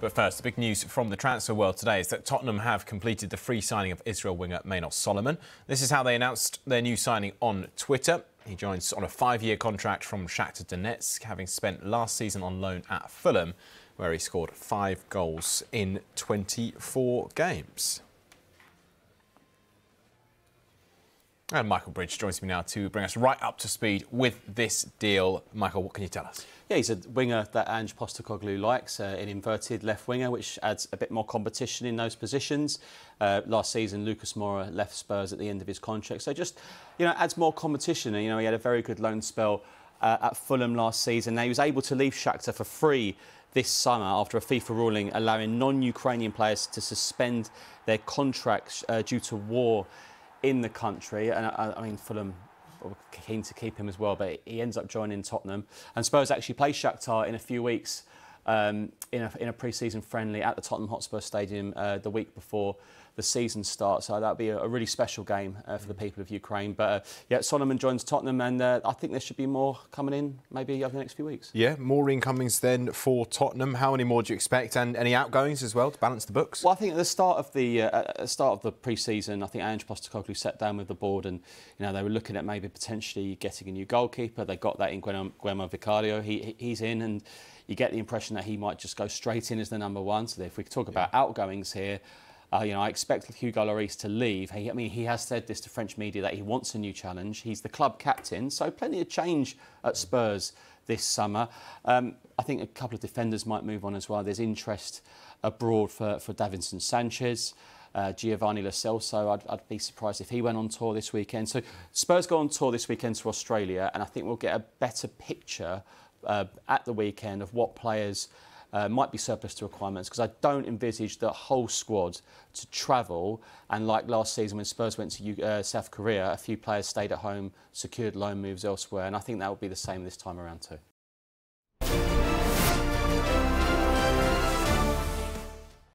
But first, the big news from the transfer world today is that Tottenham have completed the free signing of Israel winger Manor Solomon. This is how they announced their new signing on Twitter. He joins on a five-year contract from Shakhtar Donetsk, having spent last season on loan at Fulham, where he scored five goals in 24 games. And Michael Bridge joins me now to bring us right up to speed with this deal. Michael, what can you tell us? Yeah, he's a winger that Ange Postecoglou likes, uh, an inverted left winger, which adds a bit more competition in those positions. Uh, last season, Lucas Moura left Spurs at the end of his contract, so just you know adds more competition. And you know he had a very good loan spell uh, at Fulham last season. Now he was able to leave Shakhtar for free this summer after a FIFA ruling allowing non-Ukrainian players to suspend their contracts uh, due to war in the country. And I, I mean, Fulham keen to keep him as well, but he ends up joining Tottenham. And Spurs actually play Shakhtar in a few weeks um, in a, in a pre-season friendly at the Tottenham Hotspur Stadium uh, the week before the season starts. So that'll be a, a really special game uh, for the people of Ukraine. But uh, yeah, Solomon joins Tottenham, and uh, I think there should be more coming in maybe over the next few weeks. Yeah, more incomings then for Tottenham. How many more do you expect, and any outgoings as well to balance the books? Well, I think at the start of the uh, at the start of the pre-season, I think Ange Postecoglou sat down with the board, and you know they were looking at maybe potentially getting a new goalkeeper. They got that in Guillermo Vicario. He, he's in, and you get the impression that he might just go straight in as the number one. So if we talk about outgoings here. Uh, you know, I expect Hugo Lloris to leave. He, I mean, he has said this to French media that he wants a new challenge. He's the club captain, so plenty of change at Spurs this summer. Um, I think a couple of defenders might move on as well. There's interest abroad for, for Davinson Sanchez. Uh, Giovanni Lo Celso, I'd, I'd be surprised if he went on tour this weekend. So Spurs go on tour this weekend to Australia, and I think we'll get a better picture uh, at the weekend of what players uh, might be surplus to requirements because I don't envisage the whole squad to travel. And like last season when Spurs went to uh, South Korea, a few players stayed at home, secured loan moves elsewhere, and I think that will be the same this time around too.